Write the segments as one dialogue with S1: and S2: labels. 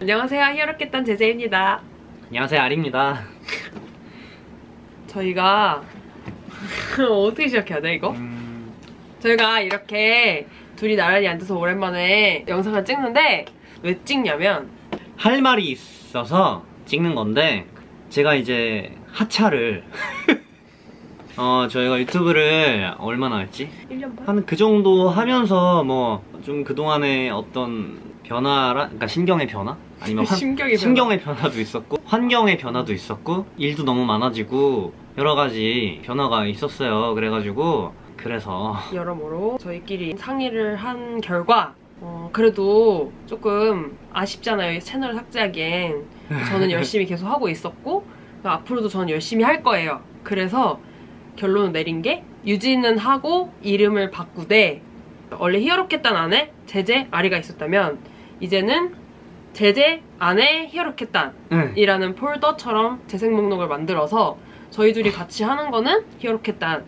S1: 안녕하세요 히어로켓단 제재입니다
S2: 안녕하세요 아리입니다
S1: 저희가 어떻게 시작해야 돼 이거?
S2: 음,
S1: 저희가 이렇게 둘이 나란히 앉아서 오랜만에 영상을 찍는데 왜 찍냐면
S2: 할 말이 있어서 찍는 건데 제가 이제 하차를 어 저희가 유튜브를 얼마나 했지?
S1: 1년 반?
S2: 한 그 정도 하면서 뭐 좀 그동안의 어떤 변화라 그러니까 신경의 변화? 아니면 환-
S1: 신경의 변화.
S2: 신경의 변화 도 있었고 환경의 변화도 있었고 일도 너무 많아지고 여러 가지 변화가 있었어요 그래가지고 그래서
S1: 여러모로 저희끼리 상의를 한 결과 어, 그래도 조금 아쉽잖아요 이 채널 삭제하기엔 저는 열심히 계속 하고 있었고 앞으로도 저는 열심히 할 거예요 그래서 결론을 내린 게 유지는 하고 이름을 바꾸되 원래 히어로켓단 안에 제제 아리가 있었다면 이제는 제제 안에 히어로켓단이라는
S2: 응.
S1: 폴더처럼 재생 목록을 만들어서 저희 둘이 같이 하는 거는 히어로켓단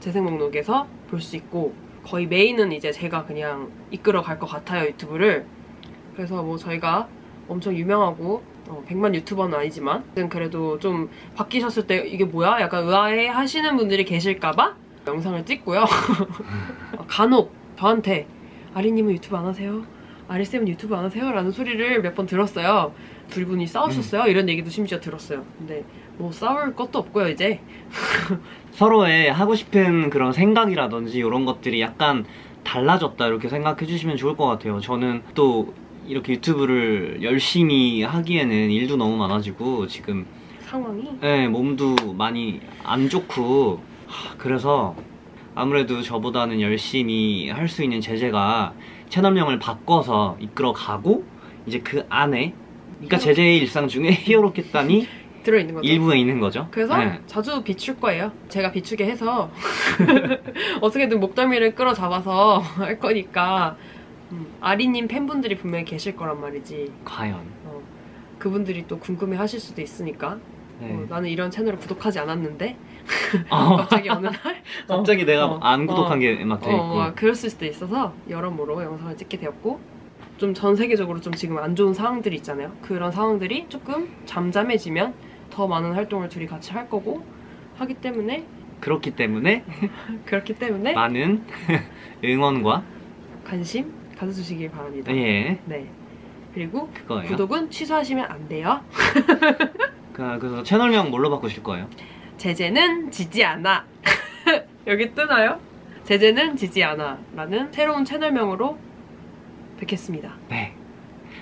S1: 재생 목록에서 볼 수 있고 거의 메인은 이제 제가 그냥 이끌어 갈 것 같아요 유튜브를 그래서 뭐 저희가 엄청 유명하고 어, 100만 유튜버는 아니지만 그래도 좀 바뀌셨을 때 이게 뭐야? 약간 의아해 하시는 분들이 계실까봐 영상을 찍고요 간혹 저한테 아리님은 유튜브 안 하세요? 아리쌤은 유튜브 안 하세요? 라는 소리를 몇 번 들었어요 둘 분이 싸우셨어요? 이런 얘기도 심지어 들었어요 근데 뭐 싸울 것도 없고요 이제
S2: 서로의 하고 싶은 그런 생각이라든지 이런 것들이 약간 달라졌다 이렇게 생각해 주시면 좋을 것 같아요. 저는 또 이렇게 유튜브를 열심히 하기에는 일도 너무 많아지고 지금
S1: 상황이
S2: 예, 몸도 많이 안 좋고 하, 그래서 아무래도 저보다는 열심히 할 수 있는 제재가 채널명을 바꿔서 이끌어가고 이제 그 안에 그러니까 제재의 일상 중에 히어로켓단이
S1: 들어있는 거죠
S2: 일부에 있는 거죠.
S1: 그래서
S2: 네.
S1: 자주 비출 거예요. 제가 비추게 해서 어떻게든 목덜미를 끌어잡아서 할 거니까 음, 아리님 팬분들이 분명히 계실 거란 말이지.
S2: 과연
S1: 어, 그분들이 또 궁금해 하실 수도 있으니까
S2: 네.
S1: 어, 나는 이런 채널을 구독하지 않았는데
S2: 어.
S1: 갑자기 어느 날
S2: 갑자기 내가
S1: 어,
S2: 안 구독한
S1: 어,
S2: 게막 돼 있고
S1: 어, 막 그랬을 수도 있어서 여러모로 영상을 찍게 되었고 좀 전 세계적으로 좀 지금 안 좋은 상황들이 있잖아요. 그런 상황들이 조금 잠잠해지면 더 많은 활동을 둘이 같이 할 거고 하기 때문에
S2: 그렇기 때문에
S1: 그렇기 때문에
S2: 많은 응원과
S1: 관심 가져주시길 바랍니다.
S2: 예
S1: 네. 그리고
S2: 그거예요.
S1: 구독은 취소하시면 안 돼요.
S2: 그, 그래서 채널명 뭘로 바꾸실 거예요?
S1: 제재는 지지 않아. 여기 뜨나요? 제재는 지지 않아 라는 새로운 채널명으로 뵙겠습니다.
S2: 네.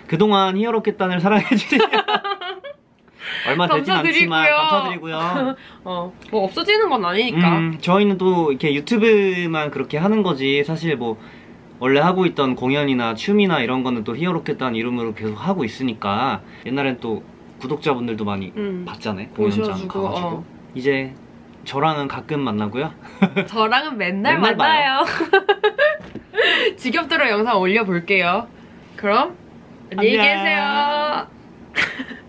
S2: 그동안 히어로켓단을 사랑해주신 얼마 되진 않지만
S1: 감사드리고요.
S2: 감사드리고요.
S1: 어, 뭐 없어지는 건 아니니까.
S2: 음, 저희는 또 이렇게 유튜브만 그렇게 하는 거지 사실 뭐 원래 하고 있던 공연이나 춤이나 이런 거는 또 히어로켓단 이름으로 계속 하고 있으니까 옛날엔 또 구독자분들도 많이
S1: 음,
S2: 봤잖아요. 공연장 가가지고
S1: 어.
S2: 이제 저랑은 가끔 만나고요.
S1: 저랑은 맨날,
S2: 맨날
S1: 만나요. 지겹도록 영상 올려볼게요. 그럼 안녕히
S2: 안녕.
S1: 계세요.